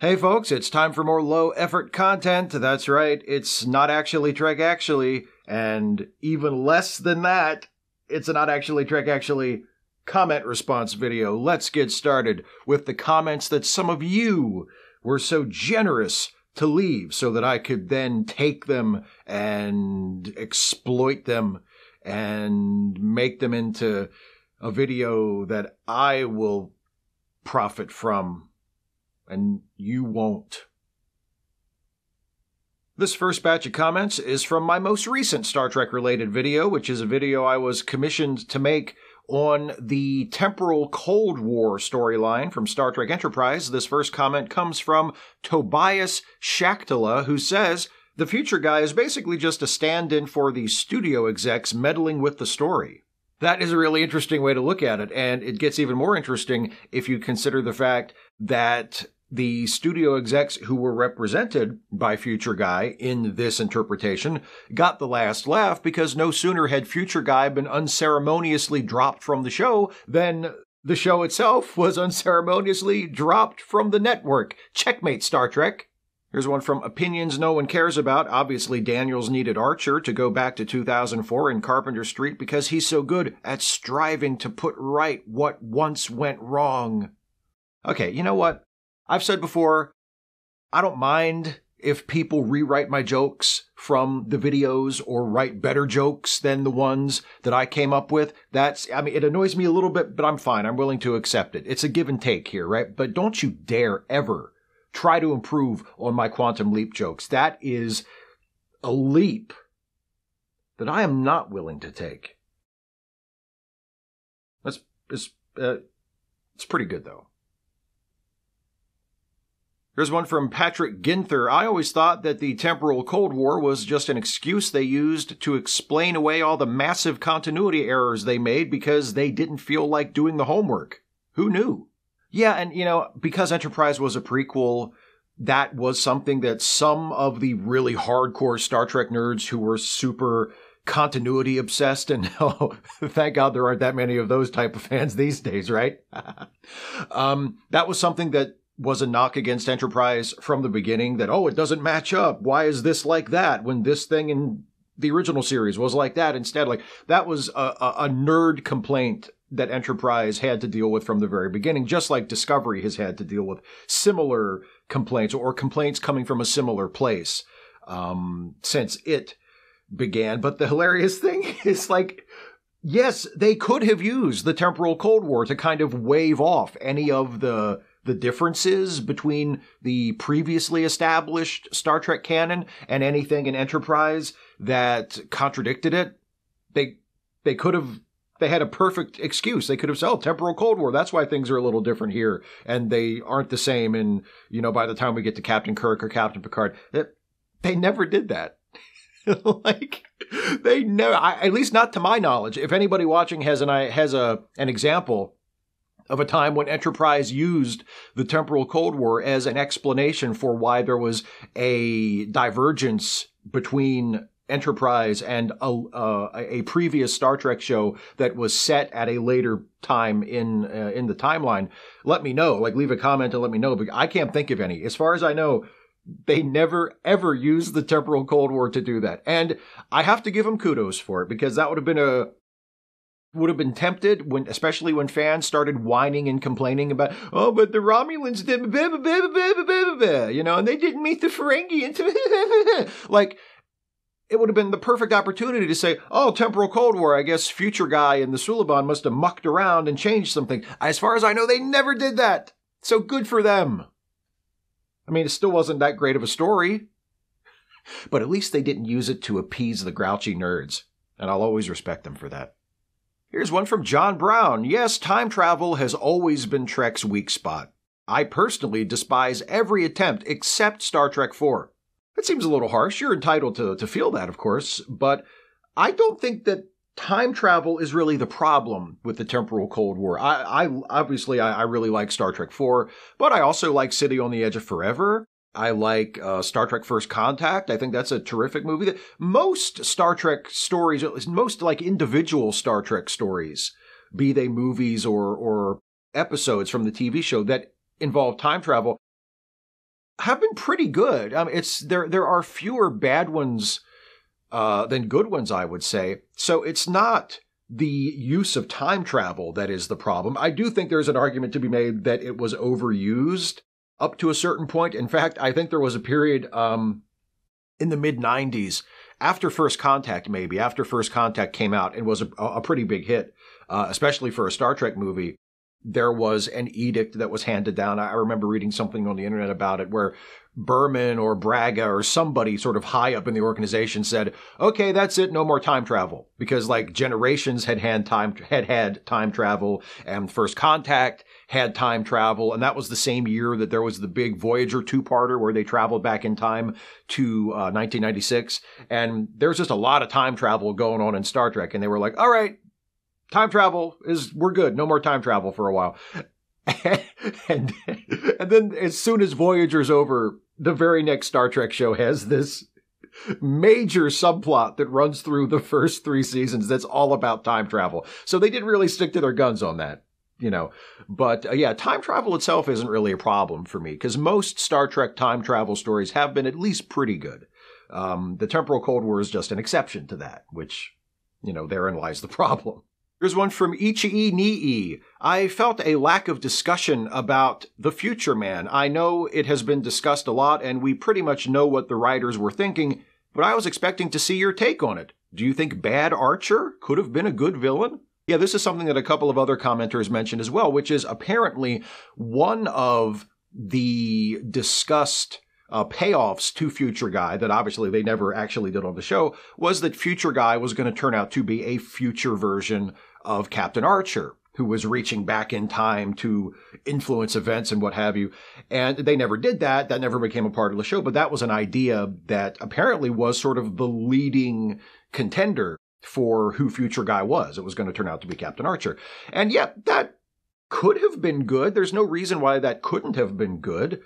Hey folks, it's time for more low effort content. That's right, it's not actually Trek Actually, and even less than that, it's a not actually Trek Actually comment response video. Let's get started with the comments that some of you were so generous to leave so that I could then take them and exploit them and make them into a video that I will profit from and you won't. This first batch of comments is from my most recent Star Trek related video, which is a video I was commissioned to make on the temporal Cold War storyline from Star Trek Enterprise. This first comment comes from Tobias Shaktala, who says, The future guy is basically just a stand in for the studio execs meddling with the story. That is a really interesting way to look at it, and it gets even more interesting if you consider the fact that the studio execs who were represented by Future Guy in this interpretation got the last laugh because no sooner had Future Guy been unceremoniously dropped from the show than the show itself was unceremoniously dropped from the network. Checkmate, Star Trek. Here's one from Opinions No One Cares About. Obviously, Daniels needed Archer to go back to 2004 in Carpenter Street because he's so good at striving to put right what once went wrong. Okay, you know what? I've said before, I don't mind if people rewrite my jokes from the videos or write better jokes than the ones that I came up with. That's, I mean, it annoys me a little bit, but I'm fine. I'm willing to accept it. It's a give and take here, right? But don't you dare ever try to improve on my quantum leap jokes. That is a leap that I am not willing to take. That's, it's, uh, it's pretty good though. Here's one from Patrick Ginther. I always thought that the temporal Cold War was just an excuse they used to explain away all the massive continuity errors they made because they didn't feel like doing the homework. Who knew? Yeah, and you know, because Enterprise was a prequel, that was something that some of the really hardcore Star Trek nerds who were super continuity obsessed and oh thank god there aren't that many of those type of fans these days right um, that was something that was a knock against Enterprise from the beginning that, oh, it doesn't match up. Why is this like that when this thing in the original series was like that instead? Like, that was a, a, a nerd complaint that Enterprise had to deal with from the very beginning, just like Discovery has had to deal with similar complaints or complaints coming from a similar place um, since it began. But the hilarious thing is like, yes, they could have used the temporal Cold War to kind of wave off any of the the differences between the previously established Star Trek canon and anything in Enterprise that contradicted it. They they could have they had a perfect excuse. They could have said, "Oh, temporal Cold War. That's why things are a little different here, and they aren't the same." And you know, by the time we get to Captain Kirk or Captain Picard, that they never did that. like they never, I, at least not to my knowledge. If anybody watching has an I has a an example of a time when Enterprise used the temporal Cold War as an explanation for why there was a divergence between Enterprise and a, uh, a previous Star Trek show that was set at a later time in uh, in the timeline. Let me know. Like, leave a comment and let me know. But I can't think of any. As far as I know, they never ever used the temporal Cold War to do that. And I have to give them kudos for it because that would have been a would have been tempted when, especially when fans started whining and complaining about, oh, but the Romulans did, you know, and they didn't meet the Ferengians. like, it would have been the perfect opportunity to say, oh, temporal Cold War, I guess future guy and the Suliban must have mucked around and changed something. As far as I know, they never did that. So good for them. I mean, it still wasn't that great of a story. But at least they didn't use it to appease the grouchy nerds. And I'll always respect them for that. Here's one from John Brown. Yes, time travel has always been Trek's weak spot. I personally despise every attempt except Star Trek IV. That seems a little harsh. You're entitled to, to feel that, of course, but I don't think that time travel is really the problem with the temporal Cold War. I, I obviously I, I really like Star Trek IV, but I also like City on the Edge of Forever. I like uh, Star Trek First Contact. I think that's a terrific movie. That most Star Trek stories, most like individual Star Trek stories, be they movies or or episodes from the TV show that involve time travel, have been pretty good. Mean, it's there. There are fewer bad ones uh, than good ones, I would say. So it's not the use of time travel that is the problem. I do think there's an argument to be made that it was overused up to a certain point. In fact, I think there was a period um, in the mid 90s after First Contact, maybe after First Contact came out and was a, a pretty big hit, uh, especially for a Star Trek movie. There was an edict that was handed down. I remember reading something on the internet about it where Berman or Braga or somebody sort of high up in the organization said, "Okay, that's it, no more time travel," because like generations had had time had had time travel, and First Contact had time travel, and that was the same year that there was the big Voyager two-parter where they traveled back in time to uh, 1996, and there's just a lot of time travel going on in Star Trek, and they were like, "All right." Time travel is we're good. No more time travel for a while. and and then as soon as Voyager's over, the very next Star Trek show has this major subplot that runs through the first three seasons that's all about time travel. So they didn't really stick to their guns on that, you know. But uh, yeah, time travel itself isn't really a problem for me because most Star Trek time travel stories have been at least pretty good. Um, the Temporal Cold War is just an exception to that, which, you know, therein lies the problem. Here's one from Ichii Nii. I felt a lack of discussion about The Future Man. I know it has been discussed a lot and we pretty much know what the writers were thinking, but I was expecting to see your take on it. Do you think Bad Archer could have been a good villain? Yeah, this is something that a couple of other commenters mentioned as well, which is apparently one of the discussed uh, payoffs to Future Guy that obviously they never actually did on the show was that Future Guy was going to turn out to be a future version of Captain Archer, who was reaching back in time to influence events and what have you. And they never did that. That never became a part of the show, but that was an idea that apparently was sort of the leading contender for who Future Guy was. It was going to turn out to be Captain Archer. And yet that could have been good. There's no reason why that couldn't have been good.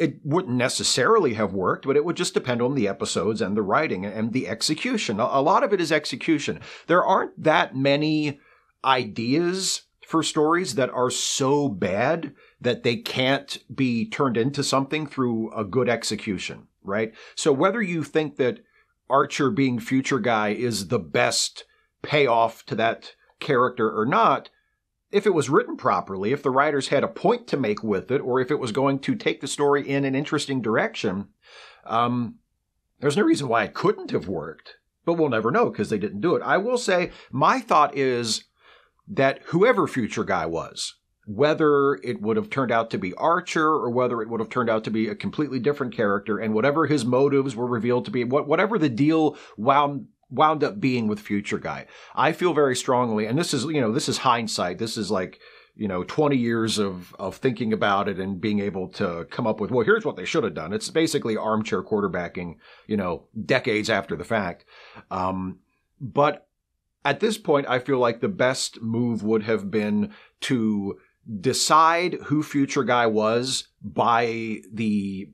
It wouldn't necessarily have worked, but it would just depend on the episodes and the writing and the execution. A lot of it is execution. There aren't that many ideas for stories that are so bad that they can't be turned into something through a good execution, right? So whether you think that Archer being future guy is the best payoff to that character or not, if it was written properly, if the writers had a point to make with it, or if it was going to take the story in an interesting direction, um, there's no reason why it couldn't have worked. But we'll never know because they didn't do it. I will say my thought is that whoever Future Guy was, whether it would have turned out to be Archer or whether it would have turned out to be a completely different character, and whatever his motives were revealed to be, whatever the deal wound wound up being with Future Guy. I feel very strongly, and this is, you know, this is hindsight. This is like, you know, 20 years of, of thinking about it and being able to come up with, well, here's what they should have done. It's basically armchair quarterbacking, you know, decades after the fact. Um, but at this point, I feel like the best move would have been to decide who Future Guy was by the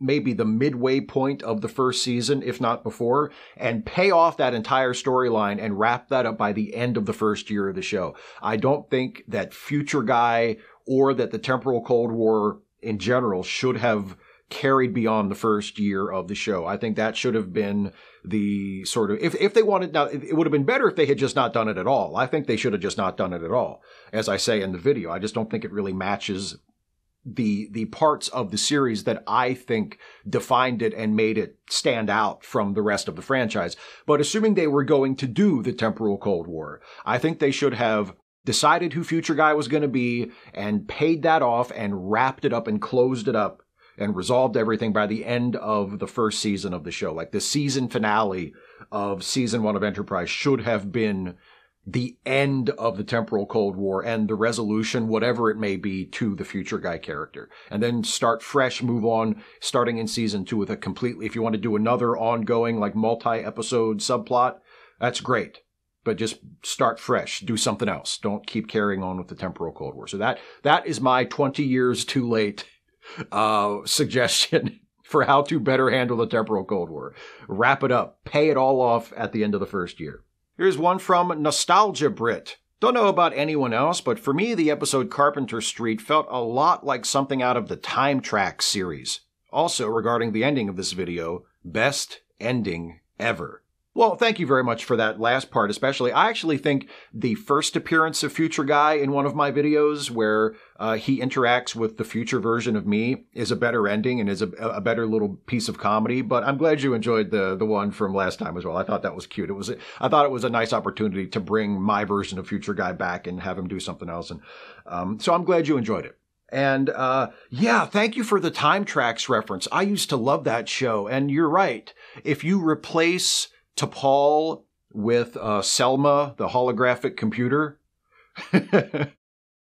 maybe the midway point of the first season, if not before, and pay off that entire storyline and wrap that up by the end of the first year of the show. I don't think that Future Guy or that the Temporal Cold War in general should have carried beyond the first year of the show. I think that should have been the sort of if if they wanted now it would have been better if they had just not done it at all. I think they should have just not done it at all. As I say in the video, I just don't think it really matches the the parts of the series that I think defined it and made it stand out from the rest of the franchise. But assuming they were going to do the temporal Cold War, I think they should have decided who Future Guy was going to be and paid that off and wrapped it up and closed it up and resolved everything by the end of the first season of the show. Like the season finale of season one of Enterprise should have been the end of the temporal Cold War and the resolution, whatever it may be, to the future guy character. And then start fresh, move on, starting in season two with a completely, if you want to do another ongoing, like multi episode subplot, that's great. But just start fresh, do something else. Don't keep carrying on with the temporal Cold War. So that, that is my 20 years too late, uh, suggestion for how to better handle the temporal Cold War. Wrap it up. Pay it all off at the end of the first year. Here's one from Nostalgia Brit. Don't know about anyone else, but for me, the episode Carpenter Street felt a lot like something out of the Time Trax series. Also, regarding the ending of this video, best ending ever. Well, thank you very much for that last part, especially. I actually think the first appearance of Future Guy in one of my videos, where uh, he interacts with the future version of me, is a better ending and is a, a, better little piece of comedy. But I'm glad you enjoyed the the one from last time as well. I thought that was cute. It was I thought it was a nice opportunity to bring my version of Future Guy back and have him do something else. And um, so I'm glad you enjoyed it. And uh, yeah, thank you for the Time Trax reference. I used to love that show, and you're right. If you replace T'Pol with uh, Selma, the holographic computer.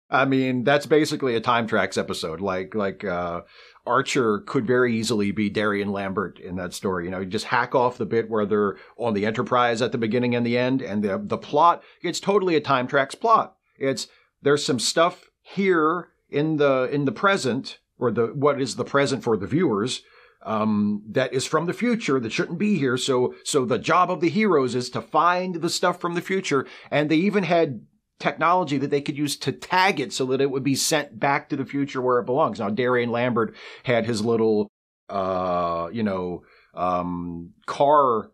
I mean, that's basically a Time Trax episode. Like, like, uh, Archer could very easily be Darien Lambert in that story. You know, you just hack off the bit where they're on the Enterprise at the beginning and the end, and the the plot. It's totally a Time Trax plot. It's there's some stuff here in the in the present, or the what is the present for the viewers, um, that is from the future that shouldn't be here. So, so the job of the heroes is to find the stuff from the future. And they even had technology that they could use to tag it so that it would be sent back to the future where it belongs. Now, Darien Lambert had his little, uh, you know, um, car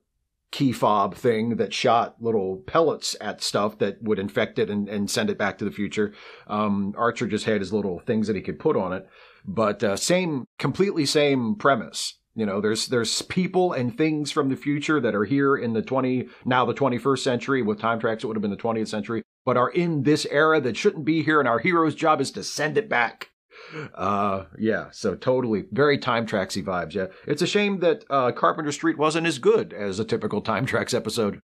key fob thing that shot little pellets at stuff that would infect it and, and send it back to the future. Um, Archer just had his little things that he could put on it. But uh, same, completely same premise. You know, there's there's people and things from the future that are here in the 20 now the 21st century. With Time Trax, it would have been the 20th century, but are in this era that shouldn't be here, and our hero's job is to send it back. Uh, yeah, so totally very time tracksy vibes. Yeah, it's a shame that uh, Carpenter Street wasn't as good as a typical Time Trax episode.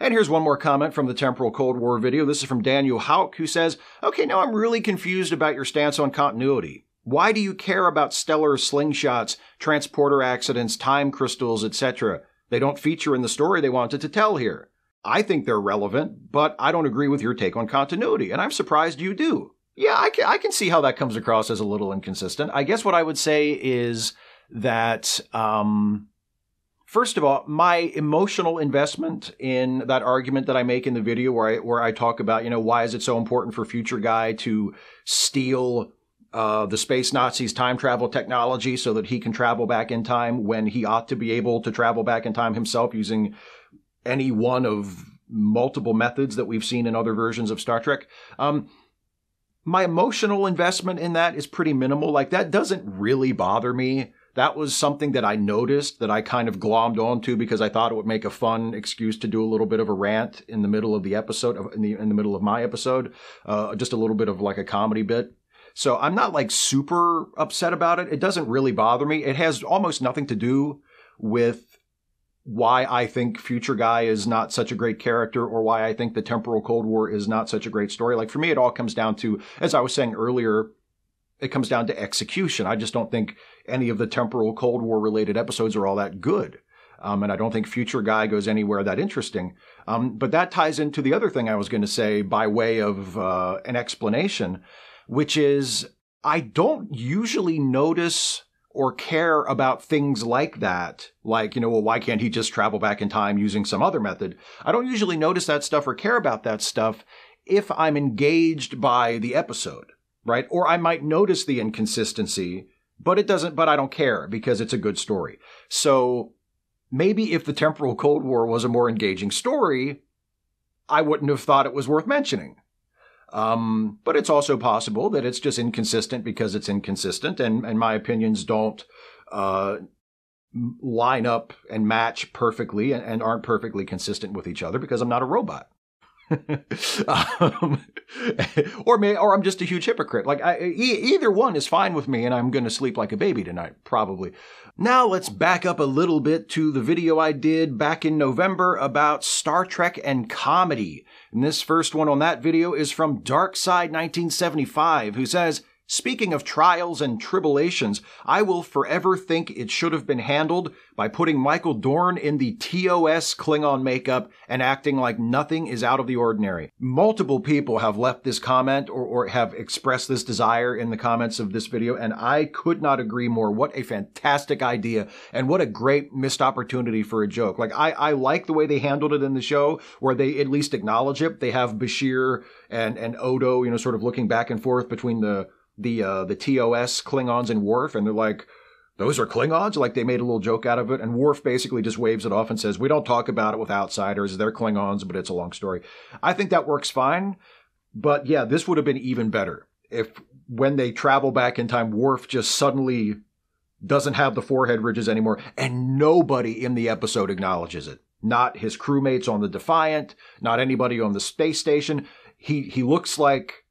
And here's one more comment from the Temporal Cold War video. This is from Daniel Hauk, who says, Okay, now I'm really confused about your stance on continuity. Why do you care about stellar slingshots, transporter accidents, time crystals, etc.? They don't feature in the story they wanted to tell here. I think they're relevant, but I don't agree with your take on continuity, and I'm surprised you do. Yeah, I can, I can see how that comes across as a little inconsistent. I guess what I would say is that, um, first of all, my emotional investment in that argument that I make in the video where I, where I talk about, you know, why is it so important for Future Guy to steal uh, the space Nazis time travel technology so that he can travel back in time when he ought to be able to travel back in time himself using any one of multiple methods that we've seen in other versions of Star Trek. Um, my emotional investment in that is pretty minimal. Like, that doesn't really bother me. That was something that I noticed that I kind of glommed onto because I thought it would make a fun excuse to do a little bit of a rant in the middle of the episode, in the, in the middle of my episode, uh, just a little bit of like a comedy bit. So I'm not like super upset about it. It doesn't really bother me. It has almost nothing to do with why I think Future Guy is not such a great character or why I think the Temporal Cold War is not such a great story. Like for me, it all comes down to, as I was saying earlier, it comes down to execution. I just don't think any of the Temporal Cold War related episodes are all that good. Um, and I don't think Future Guy goes anywhere that interesting. Um, but that ties into the other thing I was going to say by way of uh, an explanation, which is I don't usually notice or care about things like that. Like, you know, well, why can't he just travel back in time using some other method? I don't usually notice that stuff or care about that stuff if I'm engaged by the episode, right? Or I might notice the inconsistency, but it doesn't, but I don't care because it's a good story. So maybe if the Temporal Cold War was a more engaging story, I wouldn't have thought it was worth mentioning. Um, but it's also possible that it's just inconsistent because it's inconsistent, and, and my opinions don't uh, line up and match perfectly and, and aren't perfectly consistent with each other because I'm not a robot. um, or may, or I'm just a huge hypocrite. Like I, e- either one is fine with me, and I'm going to sleep like a baby tonight, probably. Now let's back up a little bit to the video I did back in November about Star Trek and comedy. And this first one on that video is from Darkside1975, who says, Speaking of trials and tribulations, I will forever think it should have been handled by putting Michael Dorn in the TOS Klingon makeup and acting like nothing is out of the ordinary. Multiple people have left this comment or, or have expressed this desire in the comments of this video, and I could not agree more. What a fantastic idea, and what a great missed opportunity for a joke. Like, I, I like the way they handled it in the show, where they at least acknowledge it. They have Bashir and, and Odo, you know, sort of looking back and forth between the the uh, the TOS Klingons and Worf, and they're like, those are Klingons? Like they made a little joke out of it. And Worf basically just waves it off and says, we don't talk about it with outsiders. They're Klingons, but it's a long story. I think that works fine. But yeah, this would have been even better if when they travel back in time, Worf just suddenly doesn't have the forehead ridges anymore and nobody in the episode acknowledges it. Not his crewmates on the Defiant, not anybody on the space station. He, he looks like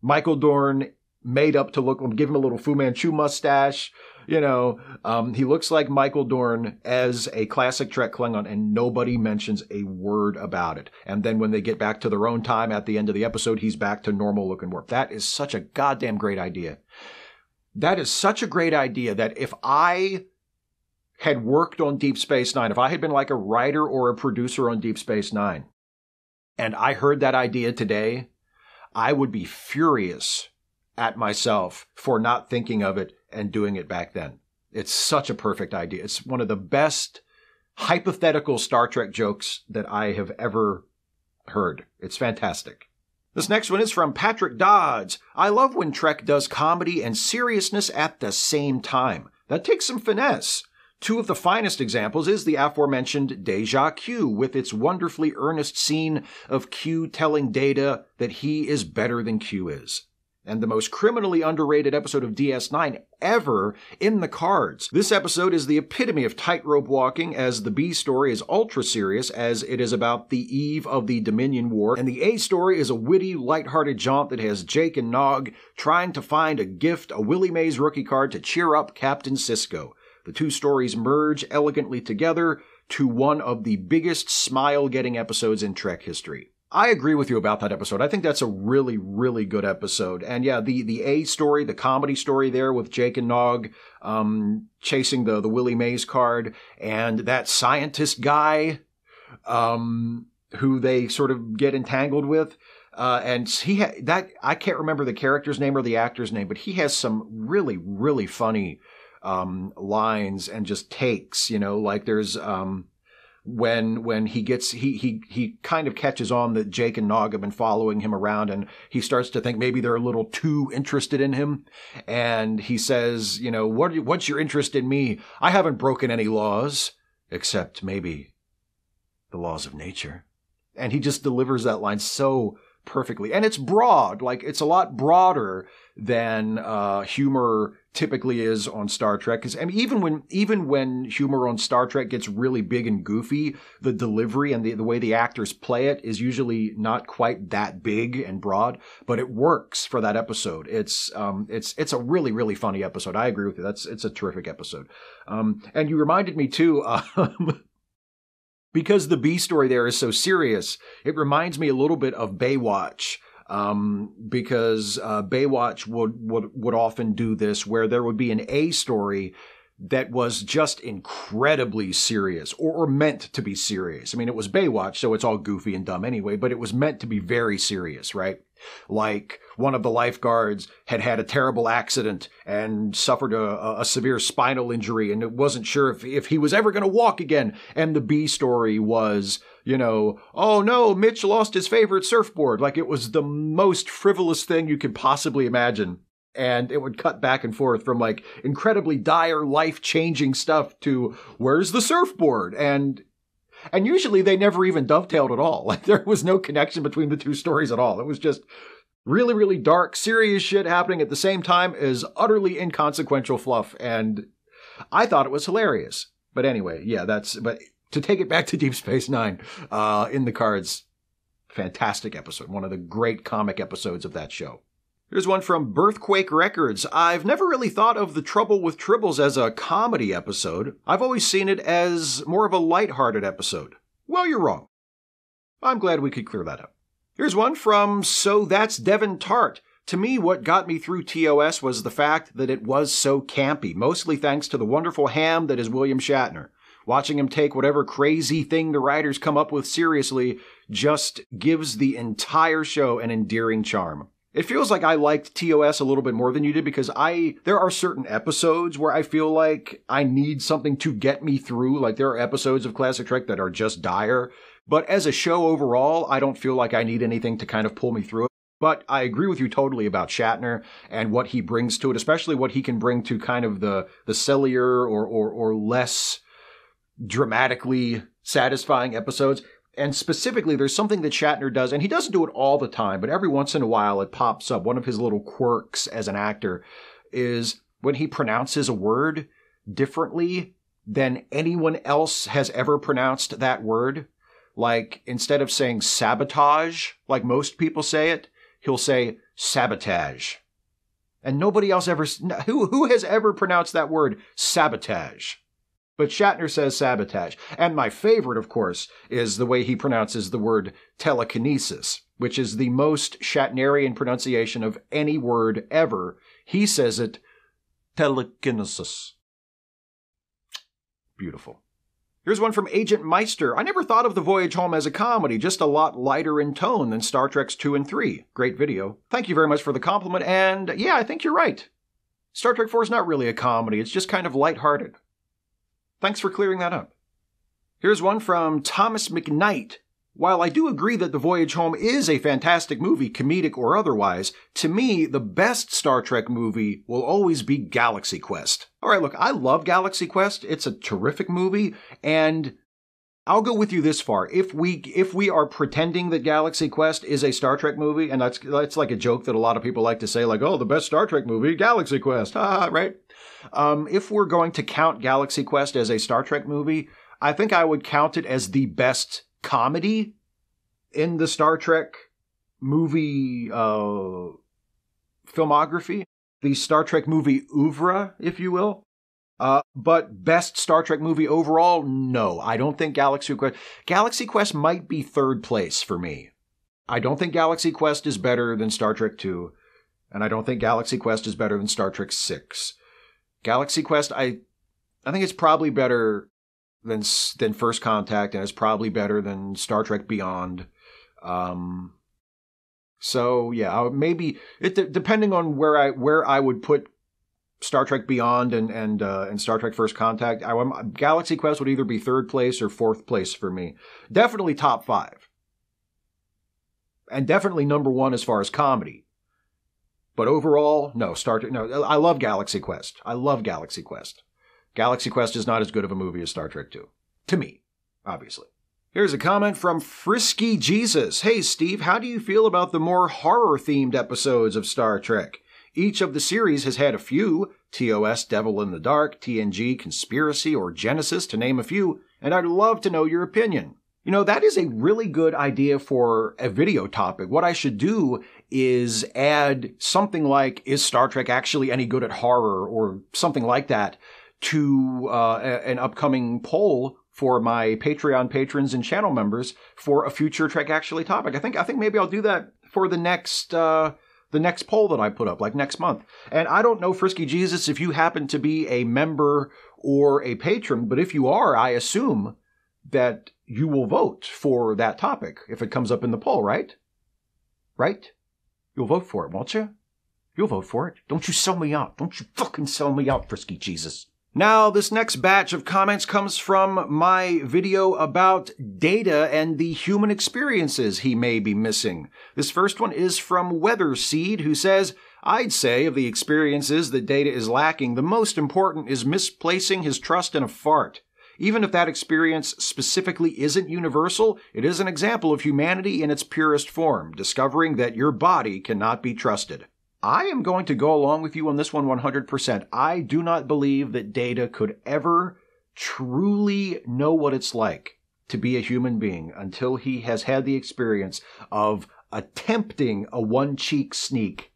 Michael Dorn made up to look, give him a little Fu Manchu mustache. You know, um, he looks like Michael Dorn as a classic Trek Klingon, and nobody mentions a word about it. And then when they get back to their own time at the end of the episode, he's back to normal looking Worf. That is such a goddamn great idea. That is such a great idea that if I had worked on Deep Space Nine, if I had been like a writer or a producer on Deep Space Nine, and I heard that idea today, I would be furious at myself for not thinking of it and doing it back then. It's such a perfect idea. It's one of the best hypothetical Star Trek jokes that I have ever heard. It's fantastic. This next one is from Patrick Dodds. I love when Trek does comedy and seriousness at the same time. That takes some finesse. Two of the finest examples is the aforementioned Deja Q, with its wonderfully earnest scene of Q telling Data that he is better than Q is and the most criminally underrated episode of DS9 ever in the cards. This episode is the epitome of tightrope walking, as the B story is ultra serious, as it is about the eve of the Dominion War, and the A story is a witty, light-hearted jaunt that has Jake and Nog trying to find a gift, a Willie Mays rookie card to cheer up Captain Sisko. The two stories merge elegantly together to one of the biggest smile-getting episodes in Trek history. I agree with you about that episode. I think that's a really, really good episode. And yeah, the, the A story, the comedy story there with Jake and Nog, um, chasing the, the Willie Mays card and that scientist guy, um, who they sort of get entangled with. Uh, and he ha- that I can't remember the character's name or the actor's name, but he has some really, really funny, um, lines and just takes, you know, like there's, um, when when he gets he he he kind of catches on that Jake and Nog have been following him around and he starts to think maybe they're a little too interested in him and he says, you know, what what's your interest in me? I haven't broken any laws except maybe the laws of nature. And he just delivers that line so perfectly. And it's broad, like it's a lot broader than uh, humor typically is on Star Trek. Because I mean, even when even when humor on Star Trek gets really big and goofy, the delivery and the, the way the actors play it is usually not quite that big and broad, but it works for that episode. It's um, it's it's a really really funny episode. I agree with you. That's it's a terrific episode. Um, and you reminded me too. Um, because the B story there is so serious, it reminds me a little bit of Baywatch um, because uh, Baywatch would, would would often do this, where there would be an A story that was just incredibly serious or, or, meant to be serious. I mean, it was Baywatch, so it's all goofy and dumb anyway, but it was meant to be very serious, right? Like one of the lifeguards had had a terrible accident and suffered a, a severe spinal injury and it wasn't sure if, if he was ever going to walk again. And the B story was, you know, oh no, Mitch lost his favorite surfboard. Like it was the most frivolous thing you could possibly imagine. And it would cut back and forth from like incredibly dire life changing stuff to where's the surfboard? And and usually they never even dovetailed at all. Like there was no connection between the two stories at all. It was just really really dark serious shit happening at the same time as utterly inconsequential fluff. And i thought it was hilarious. But anyway yeah that's but to take it back to deep space nine uh in the cards fantastic episode one of the great comic episodes of that show Here's one from Birthquake Records. I've never really thought of The Trouble with Tribbles as a comedy episode. I've always seen it as more of a light-hearted episode. Well, you're wrong. I'm glad we could clear that up. Here's one from So That's Devin Tart. To me, what got me through TOS was the fact that it was so campy, mostly thanks to the wonderful ham that is William Shatner. Watching him take whatever crazy thing the writers come up with seriously just gives the entire show an endearing charm. It feels like I liked TOS a little bit more than you did because I there are certain episodes where I feel like I need something to get me through. Like there are episodes of Classic Trek that are just dire. But as a show overall, I don't feel like I need anything to kind of pull me through it. But I agree with you totally about Shatner and what he brings to it, especially what he can bring to kind of the the sillier or or, or less dramatically satisfying episodes. And specifically, there's something that Shatner does, and he doesn't do it all the time, but every once in a while it pops up. One of his little quirks as an actor is when he pronounces a word differently than anyone else has ever pronounced that word. Like, instead of saying sabotage, like most people say it, he'll say sabotage. And nobody else ever, who, who has ever pronounced that word sabotage? But Shatner says sabotage. And my favorite, of course, is the way he pronounces the word telekinesis, which is the most Shatnerian pronunciation of any word ever. He says it telekinesis. Beautiful. Here's one from Agent Meister. I never thought of The Voyage Home as a comedy, just a lot lighter in tone than Star Trek's 2 and 3. Great video. Thank you very much for the compliment, and yeah, I think you're right. Star Trek 4 is not really a comedy, it's just kind of lighthearted. Thanks for clearing that up. Here's one from Thomas McKnight. While I do agree that The Voyage Home is a fantastic movie, comedic or otherwise, to me, the best Star Trek movie will always be Galaxy Quest. Alright, look, I love Galaxy Quest. It's a terrific movie, and I'll go with you this far. If we if we are pretending that Galaxy Quest is a Star Trek movie, and that's that's like a joke that a lot of people like to say, like, oh, the best Star Trek movie, Galaxy Quest, ha, right? Um, if we're going to count Galaxy Quest as a Star Trek movie, I think I would count it as the best comedy in the Star Trek movie uh, filmography, the Star Trek movie oeuvre, if you will. Uh, but best Star Trek movie overall, no. I don't think Galaxy Quest. Galaxy Quest might be third place for me. I don't think Galaxy Quest is better than Star Trek 2, and I don't think Galaxy Quest is better than Star Trek 6. Galaxy Quest, I I think it's probably better than than First Contact, and it's probably better than Star Trek Beyond. Um, so yeah, maybe it depending on where I where I would put Star Trek Beyond and and uh, and Star Trek First Contact. I, Galaxy Quest would either be third place or fourth place for me. Definitely top five, and definitely number one as far as comedy. But overall, no. Star Trek. No, I love Galaxy Quest. I love Galaxy Quest. Galaxy Quest is not as good of a movie as Star Trek 2. To me, obviously. Here's a comment from Frisky Jesus. Hey, Steve, how do you feel about the more horror themed episodes of Star Trek? Each of the series has had a few TOS Devil in the Dark, TNG Conspiracy, or Genesis, to name a few, and I'd love to know your opinion. You know, that is a really good idea for a video topic. What I should do is add something like, is Star Trek actually any good at horror or something like that to uh, an upcoming poll for my Patreon patrons and channel members for a future Trek Actually topic. I think, I think maybe I'll do that for the next, uh, the next poll that I put up, like next month. And I don't know, Frisky Jesus, if you happen to be a member or a patron, but if you are, I assume that you will vote for that topic if it comes up in the poll, right? Right? You'll vote for it, won't you? You'll vote for it. Don't you sell me out. Don't you fucking sell me out, Frisky Jesus. Now, this next batch of comments comes from my video about Data and the human experiences he may be missing. This first one is from Weatherseed, who says, I'd say of the experiences that Data is lacking, the most important is misplacing his trust in a fart. Even if that experience specifically isn't universal, it is an example of humanity in its purest form, discovering that your body cannot be trusted. I am going to go along with you on this one 100%. I do not believe that Data could ever truly know what it's like to be a human being until he has had the experience of attempting a one cheek sneak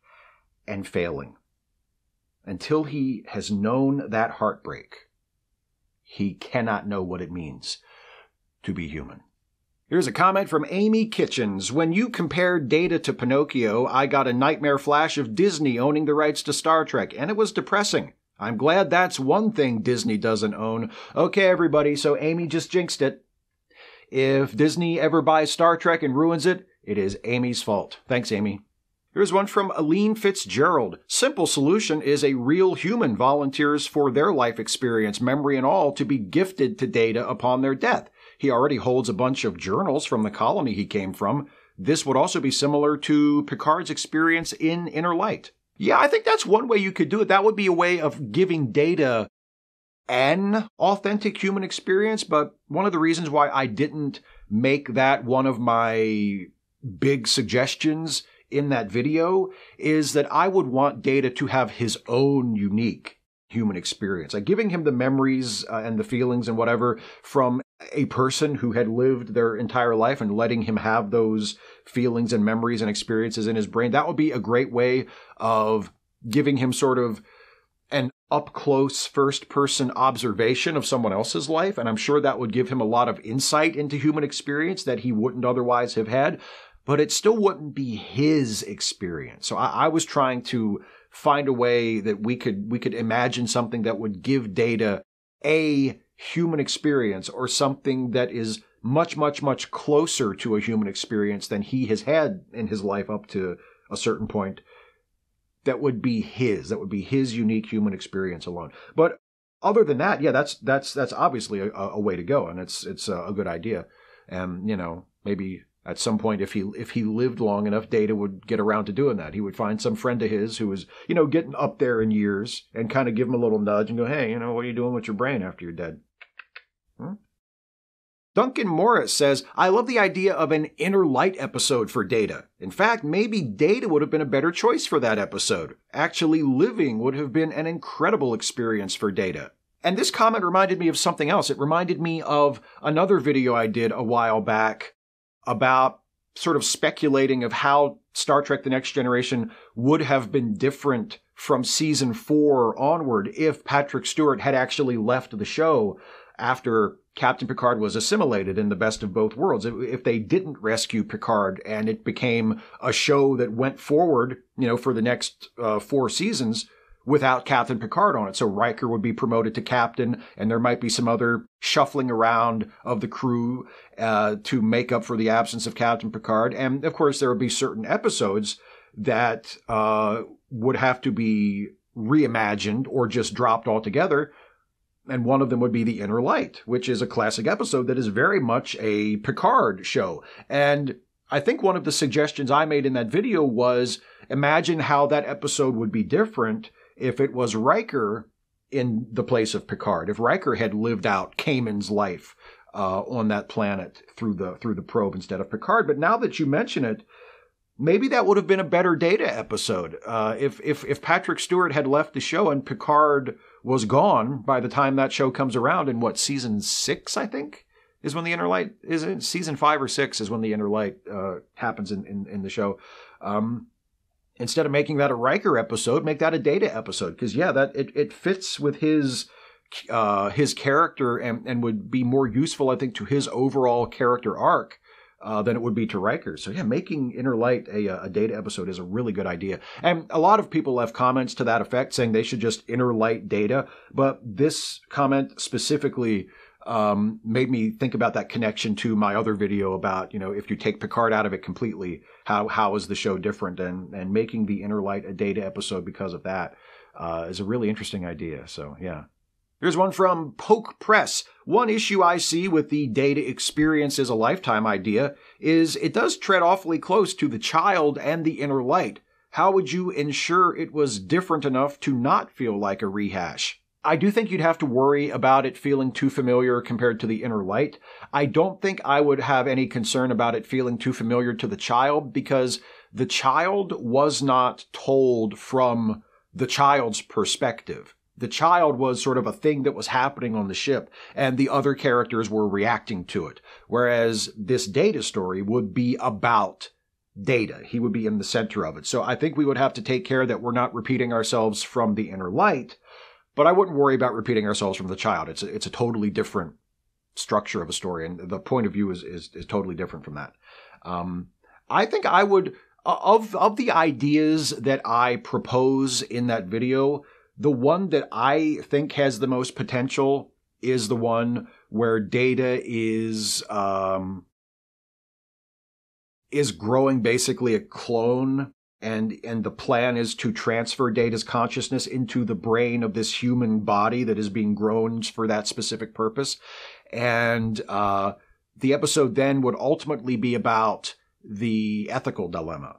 and failing. Until he has known that heartbreak he cannot know what it means to be human. Here's a comment from Amy Kitchens. When you compared Data to Pinocchio, I got a nightmare flash of Disney owning the rights to Star Trek, and it was depressing. I'm glad that's one thing Disney doesn't own. Okay, everybody, so Amy just jinxed it. If Disney ever buys Star Trek and ruins it, it is Amy's fault. Thanks, Amy. Here's one from Aline Fitzgerald. Simple solution is a real human volunteers for their life experience, memory and all, to be gifted to data upon their death. He already holds a bunch of journals from the colony he came from. this would also be similar to Picard's experience in Inner Light. Yeah, I think that's one way you could do it. That would be a way of giving data an authentic human experience, but one of the reasons why I didn't make that one of my big suggestions in that video is that I would want Data to have his own unique human experience. Like giving him the memories uh, and the feelings and whatever from a person who had lived their entire life and letting him have those feelings and memories and experiences in his brain. That would be a great way of giving him sort of an up close first person observation of someone else's life. And I'm sure that would give him a lot of insight into human experience that he wouldn't otherwise have had, but it still wouldn't be his experience. So I, I was trying to find a way that we could, we could imagine something that would give data a human experience or something that is much, much, much closer to a human experience than he has had in his life up to a certain point that would be his, that would be his unique human experience alone. But other than that, yeah, that's that's that's obviously a, a way to go, and it's it's a good idea. And you know, maybe at some point, if he if he lived long enough, Data would get around to doing that. He would find some friend of his who was you know getting up there in years, and kind of give him a little nudge and go, hey, you know, what are you doing with your brain after you're dead? Hmm? Duncan Morris says, I love the idea of an inner light episode for Data. In fact, maybe Data would have been a better choice for that episode. Actually living would have been an incredible experience for Data. And this comment reminded me of something else. It reminded me of another video I did a while back about sort of speculating of how Star Trek The Next Generation would have been different from season four onward if Patrick Stewart had actually left the show after Captain Picard was assimilated in the best of both worlds. If they didn't rescue Picard and it became a show that went forward, you know, for the next uh, four seasons without Captain Picard on it. So Riker would be promoted to captain and there might be some other shuffling around of the crew uh, to make up for the absence of Captain Picard. And of course, there would be certain episodes that uh, would have to be reimagined or just dropped altogether and one of them would be The Inner Light, which is a classic episode that is very much a Picard show. And I think one of the suggestions I made in that video was imagine how that episode would be different if it was Riker in the place of Picard. If Riker had lived out Kamin's life uh, on that planet through the through the probe instead of Picard. But now that you mention it, maybe that would have been a better data episode. Uh, if if if Patrick Stewart had left the show and Picard was gone by the time that show comes around in what season six, I think, is when the inner light is it season five or six is when the inner light uh, happens in, in, in the show. Um, instead of making that a Riker episode, make that a Data episode because yeah, that it, it fits with his uh, his character and and would be more useful, I think, to his overall character arc uh, than it would be to Riker. So yeah, making Inner Light a, a data episode is a really good idea. And a lot of people left comments to that effect saying they should just Inner Light data. But this comment specifically um, made me think about that connection to my other video about, you know, if you take Picard out of it completely, how, how is the show different? And, and making the Inner Light a data episode because of that uh, is a really interesting idea. So yeah. Here's one from Poke Press. One issue I see with the data experience as a lifetime idea is it does tread awfully close to the child and the inner light. How would you ensure it was different enough to not feel like a rehash? I do think you'd have to worry about it feeling too familiar compared to the inner light. I don't think I would have any concern about it feeling too familiar to the child because the child was not told from the child's perspective the child was sort of a thing that was happening on the ship and the other characters were reacting to it. Whereas this data story would be about data. He would be in the center of it. So I think we would have to take care that we're not repeating ourselves from the inner light, but I wouldn't worry about repeating ourselves from the child. It's a, it's a totally different structure of a story and the point of view is, is, is totally different from that. Um, I think I would, of, of the ideas that I propose in that video, the one that I think has the most potential is the one where data is um, is growing basically a clone and and the plan is to transfer data's consciousness into the brain of this human body that is being grown for that specific purpose and uh, the episode then would ultimately be about the ethical dilemma.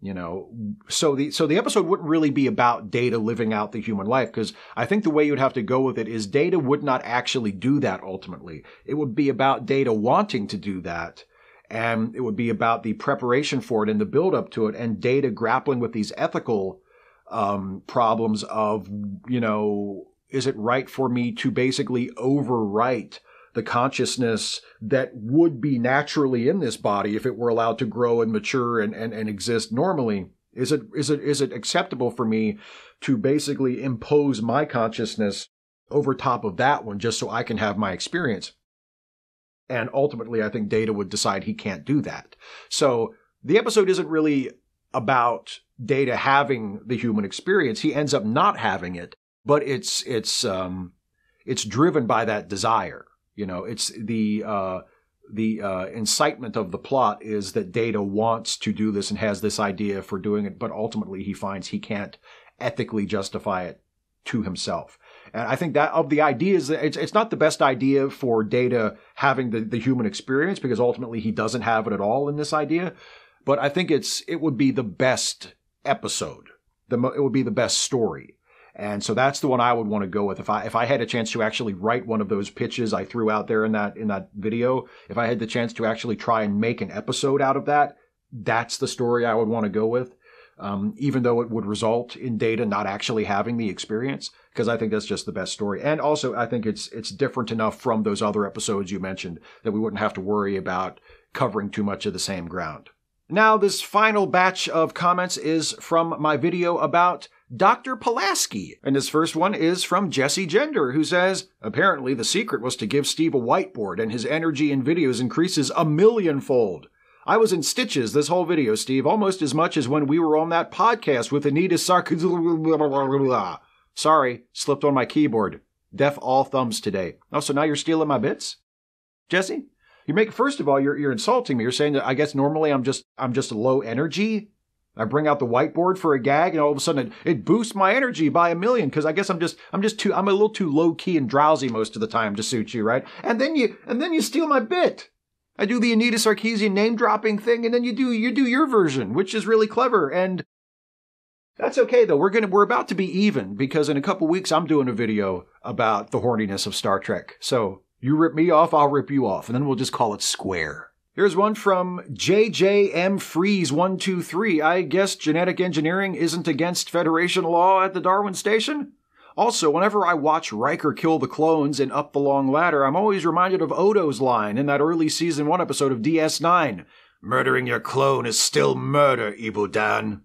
You know, so the so the episode wouldn't really be about Data living out the human life because I think the way you'd have to go with it is Data would not actually do that ultimately. It would be about Data wanting to do that, and it would be about the preparation for it and the build up to it, and Data grappling with these ethical um, problems of you know, is it right for me to basically overwrite the consciousness that would be naturally in this body if it were allowed to grow and mature and, and, and exist normally. Is it, is it, is it acceptable for me to basically impose my consciousness over top of that one just so I can have my experience? And ultimately, I think Data would decide he can't do that. So the episode isn't really about Data having the human experience. He ends up not having it, but it's, it's, um, it's driven by that desire. You know, it's the uh, the uh, incitement of the plot is that Data wants to do this and has this idea for doing it, but ultimately he finds he can't ethically justify it to himself. And I think that of the ideas, it's, it's not the best idea for Data having the, the human experience because ultimately he doesn't have it at all in this idea. But I think it's it would be the best episode. The it would be the best story. And so that's the one I would want to go with. If I if I had a chance to actually write one of those pitches I threw out there in that in that video, if I had the chance to actually try and make an episode out of that, that's the story I would want to go with. Um, even though it would result in data not actually having the experience, because I think that's just the best story. And also, I think it's it's different enough from those other episodes you mentioned that we wouldn't have to worry about covering too much of the same ground. Now, this final batch of comments is from my video about Dr. Pulaski. And his first one is from Jessie Gender, who says, Apparently the secret was to give Steve a whiteboard and his energy in videos increases a millionfold. I was in stitches this whole video, Steve, almost as much as when we were on that podcast with Anita Sarkozy. Sorry, slipped on my keyboard. Deaf all thumbs today. Oh, so now you're stealing my bits? Jesse? You make first of all, you're you're insulting me. You're saying that I guess normally I'm just I'm just low energy. I bring out the whiteboard for a gag, and all of a sudden it, it boosts my energy by a million because I guess I'm just I'm just too I'm a little too low key and drowsy most of the time to suit you, right? And then you and then you steal my bit. I do the Anita Sarkeesian name dropping thing, and then you do you do your version, which is really clever. And that's okay though. We're gonna we're about to be even because in a couple weeks I'm doing a video about the horniness of Star Trek. So you rip me off, I'll rip you off, and then we'll just call it square. Here's one from JJM Freeze 123. I guess genetic engineering isn't against Federation law at the Darwin station? Also, whenever I watch Riker kill the clones in Up the Long Ladder, I'm always reminded of Odo's line in that early season 1 episode of DS9. Murdering your clone is still murder, Ibudan.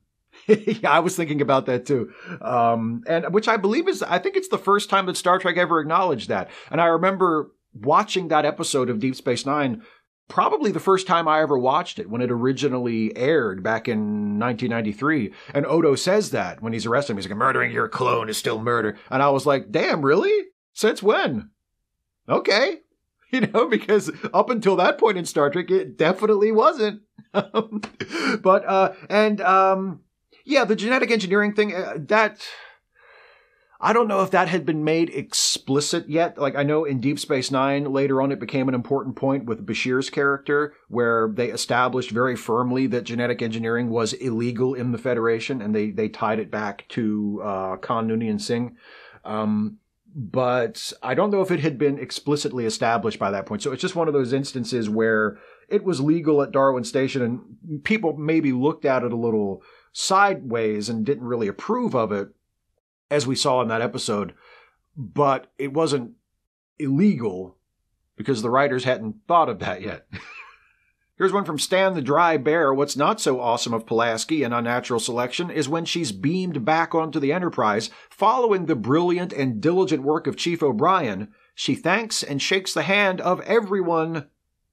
yeah, I was thinking about that too. Um, and which I believe is, I think it's the first time that Star Trek ever acknowledged that. And I remember watching that episode of Deep Space Nine probably the first time I ever watched it when it originally aired back in 1993. And Odo says that when he's arrested him. He's like, murdering your clone is still murder. And I was like, damn, really? Since when? Okay. You know, because up until that point in Star Trek, it definitely wasn't. but, uh, and, um, yeah, the genetic engineering thing, uh, that, I don't know if that had been made explicit yet. Like I know in Deep Space Nine later on it became an important point with Bashir's character where they established very firmly that genetic engineering was illegal in the Federation and they, they tied it back to uh, Khan Noonien Singh. Um, but I don't know if it had been explicitly established by that point. So it's just one of those instances where it was legal at Darwin Station and people maybe looked at it a little sideways and didn't really approve of it as we saw in that episode, but it wasn't illegal because the writers hadn't thought of that yet. Here's one from Stan the Dry Bear. What's not so awesome of Pulaski and Unnatural Selection is when she's beamed back onto the Enterprise, following the brilliant and diligent work of Chief O'Brien, she thanks and shakes the hand of everyone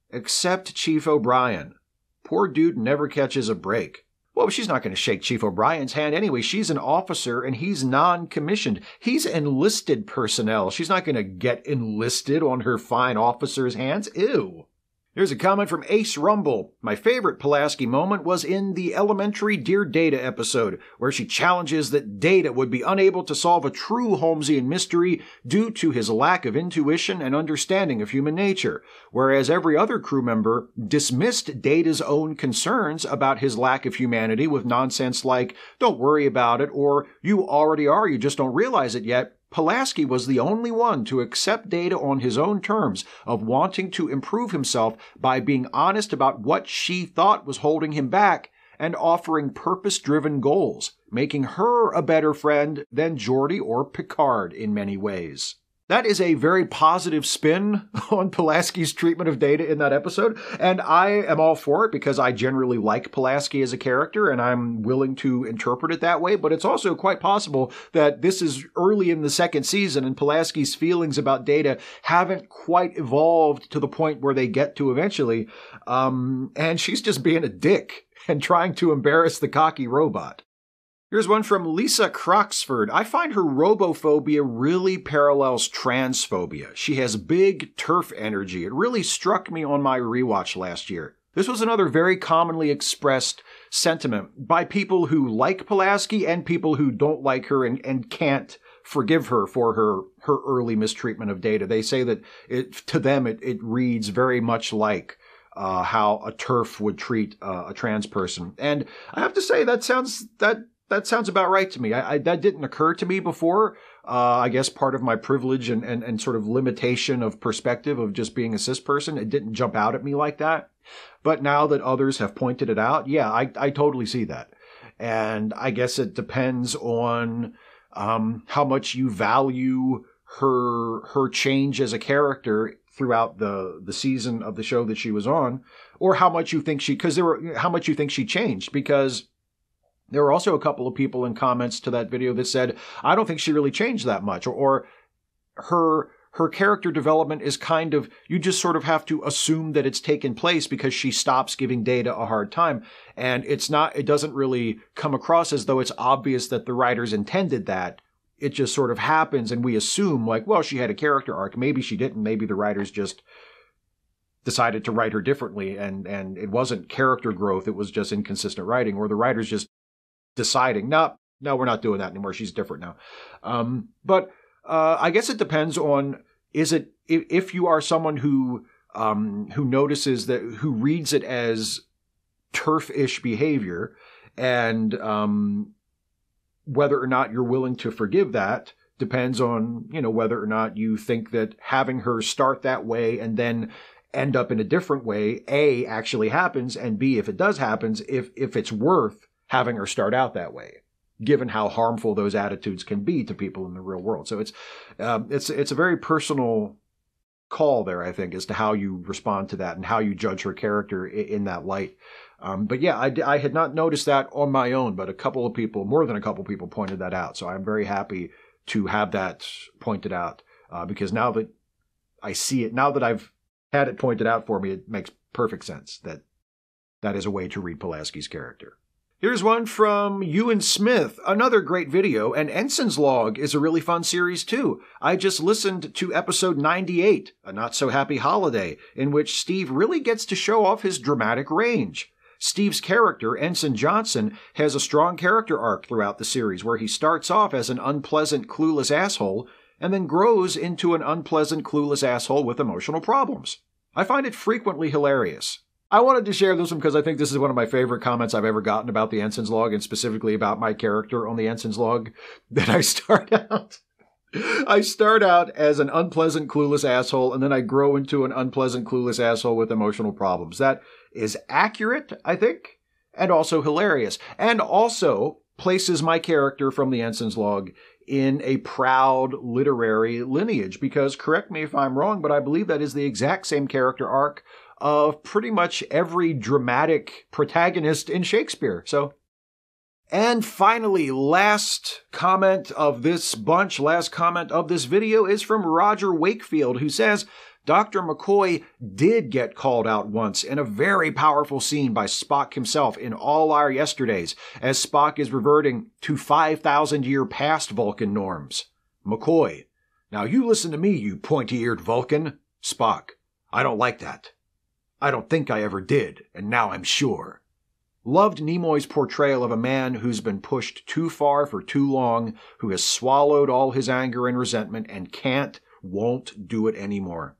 except Chief O'Brien. Poor dude never catches a break. Well, she's not going to shake Chief O'Brien's hand anyway. She's an officer and he's non commissioned. He's enlisted personnel. She's not going to get enlisted on her fine officer's hands. Ew. Here's a comment from Ace Rumble. My favorite Pulaski moment was in the elementary Dear Data episode, where she challenges that Data would be unable to solve a true Holmesian mystery due to his lack of intuition and understanding of human nature, whereas every other crew member dismissed Data's own concerns about his lack of humanity with nonsense like, don't worry about it, or you already are, you just don't realize it yet, Pulaski was the only one to accept data on his own terms of wanting to improve himself by being honest about what she thought was holding him back and offering purpose driven goals, making her a better friend than Geordi or Picard in many ways. That is a very positive spin on Pulaski's treatment of Data in that episode, and I am all for it because I generally like Pulaski as a character and I'm willing to interpret it that way, but it's also quite possible that this is early in the second season and Pulaski's feelings about Data haven't quite evolved to the point where they get to eventually, um, and she's just being a dick and trying to embarrass the cocky robot. Here's one from Lisa Croxford. I find her robophobia really parallels transphobia. She has big TERF energy. It really struck me on my rewatch last year. This was another very commonly expressed sentiment by people who like Pulaski and people who don't like her and, and can't forgive her for her her early mistreatment of Data. They say that it to them it, it reads very much like uh, how a TERF would treat uh, a trans person. And I have to say that sounds that that sounds about right to me. I, I, that didn't occur to me before. Uh, I guess part of my privilege and, and, and sort of limitation of perspective of just being a cis person, it didn't jump out at me like that. But now that others have pointed it out, yeah, I, I totally see that. And I guess it depends on um, how much you value her her change as a character throughout the the season of the show that she was on, or how much you think she because there were how much you think she changed because there were also a couple of people in comments to that video that said, I don't think she really changed that much, or, or her her character development is kind of you just sort of have to assume that it's taken place because she stops giving data a hard time. And it's not it doesn't really come across as though it's obvious that the writers intended that. It just sort of happens and we assume like well she had a character arc. Maybe she didn't. Maybe the writers just decided to write her differently and and it wasn't character growth. It was just inconsistent writing or the writers just deciding, no, no, we're not doing that anymore. She's different now. Um, but uh, I guess it depends on is it if, you are someone who um, who notices that who reads it as TERF-ish behavior and um, whether or not you're willing to forgive that depends on you know whether or not you think that having her start that way and then end up in a different way a actually happens and b if it does happens if if it's worth having her start out that way given how harmful those attitudes can be to people in the real world. So it's um, it's it's a very personal call there, I think, as to how you respond to that and how you judge her character in, in that light. Um, but yeah, I, I had not noticed that on my own, but a couple of people, more than a couple of people, pointed that out. So I'm very happy to have that pointed out uh, because now that I see it, now that I've had it pointed out for me, it makes perfect sense that that is a way to read Pulaski's character. Here's one from Ewan Smith, another great video, and Ensign's Log is a really fun series too. I just listened to episode 98, A Not So Happy Holiday, in which Steve really gets to show off his dramatic range. Steve's character, Ensign Johnson, has a strong character arc throughout the series where he starts off as an unpleasant, clueless asshole and then grows into an unpleasant, clueless asshole with emotional problems. I find it frequently hilarious. I wanted to share this one because I think this is one of my favorite comments I've ever gotten about the Ensign's log and specifically about my character on the Ensign's log. That I start out, I start out as an unpleasant, clueless asshole, and then I grow into an unpleasant, clueless asshole with emotional problems. That is accurate, I think, and also hilarious, and also places my character from the Ensign's log in a proud literary lineage because correct me if I'm wrong, but I believe that is the exact same character arc of pretty much every dramatic protagonist in Shakespeare. So, and finally, last comment of this bunch, last comment of this video is from Roger Wakefield, who says, Dr. McCoy did get called out once in a very powerful scene by Spock himself in All Our Yesterdays, as Spock is reverting to 5,000 year past Vulcan norms. McCoy, now you listen to me, you pointy eared Vulcan. Spock, I don't like that. I don't think I ever did, and now I'm sure. Loved Nimoy's portrayal of a man who's been pushed too far for too long, who has swallowed all his anger and resentment and can't, won't do it anymore.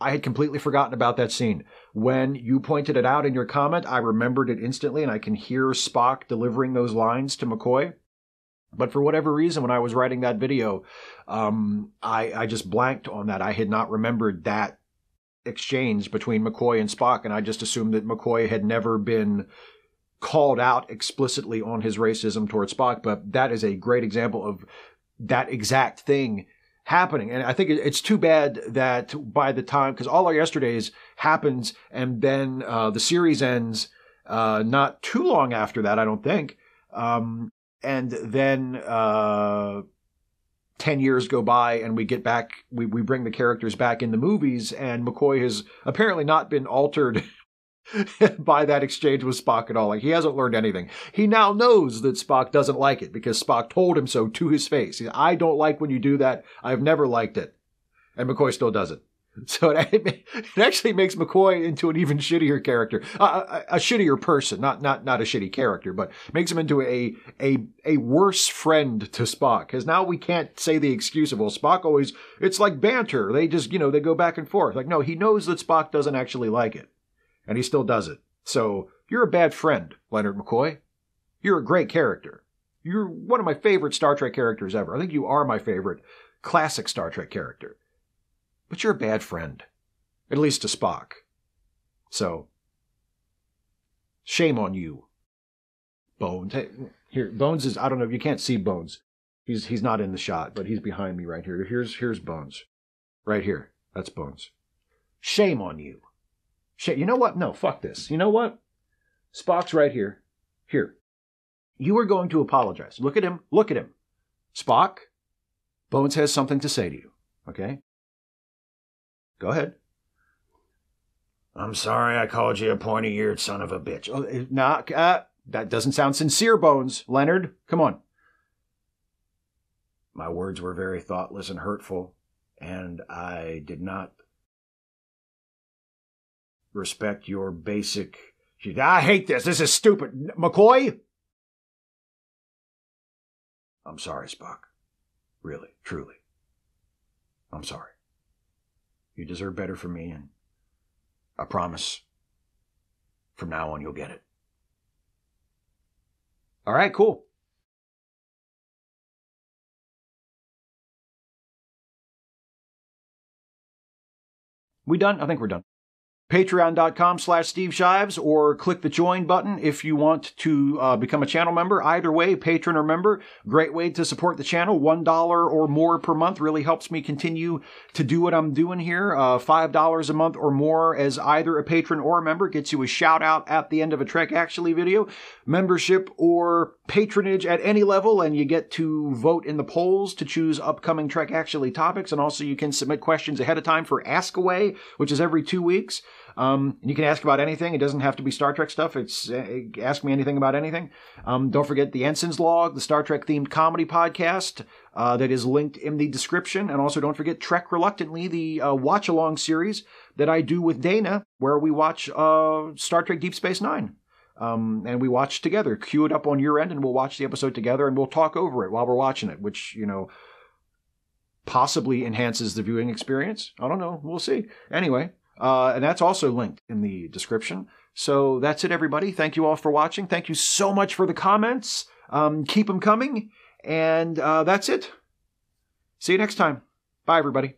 I had completely forgotten about that scene. When you pointed it out in your comment, I remembered it instantly, and I can hear Spock delivering those lines to McCoy. But for whatever reason, when I was writing that video, um, I, I just blanked on that. I had not remembered that exchange between McCoy and Spock, and I just assumed that McCoy had never been called out explicitly on his racism towards Spock. But that is a great example of that exact thing happening. And I think it's too bad that by the time, because all our yesterdays happens and then uh, the series ends uh, not too long after that, I don't think. Um, and then uh, 10 years go by and we get back, we, we bring the characters back in the movies, and McCoy has apparently not been altered by that exchange with Spock at all. Like he hasn't learned anything. He now knows that Spock doesn't like it because Spock told him so to his face. I don't like when you do that. I've never liked it. And McCoy still does it. So it, it actually makes McCoy into an even shittier character, a, a, shittier person, not not not a shitty character, but makes him into a a a worse friend to Spock. Because now we can't say the excuse of well, Spock always it's like banter. They just you know they go back and forth. Like no, he knows that Spock doesn't actually like it and he still does it. So you're a bad friend, Leonard McCoy. You're a great character. You're one of my favorite Star Trek characters ever. I think you are my favorite classic Star Trek character. But you're a bad friend, at least to Spock. So, shame on you, Bones. Hey, here, Bones is. I don't know. If you can't see Bones. He's he's not in the shot, but he's behind me right here. Here's here's Bones, right here. That's Bones. Shame on you. Shit, you know what? No, fuck this. You know what? Spock's right here. Here. You are going to apologize. Look at him. Look at him. Spock, Bones has something to say to you. Okay? Go ahead. I'm sorry I called you a pointy eared son of a bitch. Oh, eh, nah, uh, that doesn't sound sincere, Bones. Leonard, come on. My words were very thoughtless and hurtful, and I did not respect your basic. I hate this. This is stupid. McCoy? I'm sorry, Spock. Really, truly. I'm sorry. You deserve better from me, and I promise from now on you'll get it. All right, cool. We done? I think we're done patreon.com slash Steve Shives or click the join button if you want to uh, become a channel member. Either way, patron or member, great way to support the channel. $1 or more per month really helps me continue to do what I'm doing here. Uh, $5 a month or more as either a patron or a member gets you a shout out at the end of a Trek Actually video. Membership or patronage at any level and you get to vote in the polls to choose upcoming Trek Actually topics. And also you can submit questions ahead of time for Ask Away, which is every two weeks. Um, you can ask about anything. It doesn't have to be Star Trek stuff. It's uh, ask me anything about anything. Um, don't forget the Ensign's Log, the Star Trek themed comedy podcast uh, that is linked in the description. And also don't forget Trek Reluctantly, the uh, watch along series that I do with Dana, where we watch uh, Star Trek Deep Space Nine. Um, and we watch together. Cue it up on your end, and we'll watch the episode together, and we'll talk over it while we're watching it, which you know possibly enhances the viewing experience. I don't know. We'll see. Anyway, uh, and that's also linked in the description. So that's it, everybody. Thank you all for watching. Thank you so much for the comments. Um, keep them coming. And uh, that's it. See you next time. Bye, everybody.